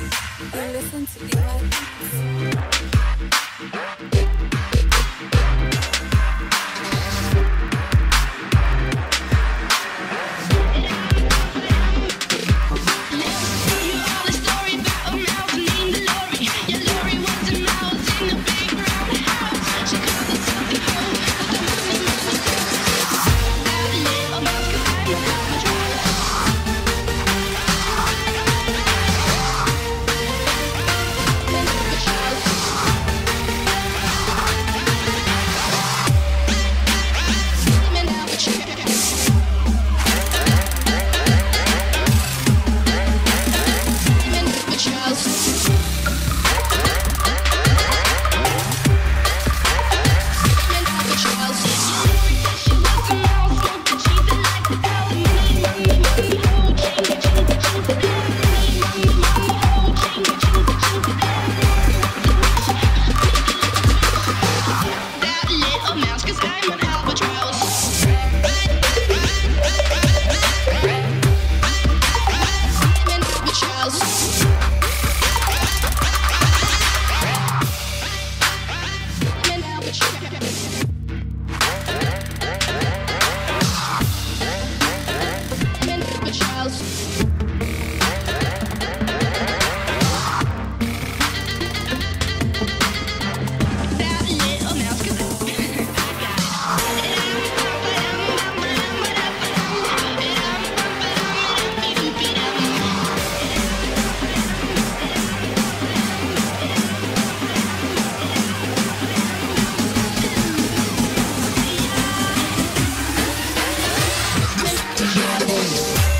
You listen to Beats. Peace.